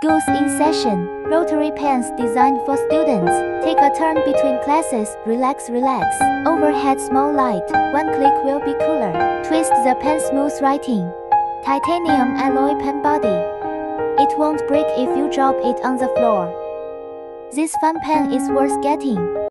Schools in session. Rotary pens designed for students. Take a turn between classes. Relax, relax. Overhead small light. One click will be cooler. Twist the pen smooth writing. Titanium alloy pen body. It won't break if you drop it on the floor. This fun pen is worth getting.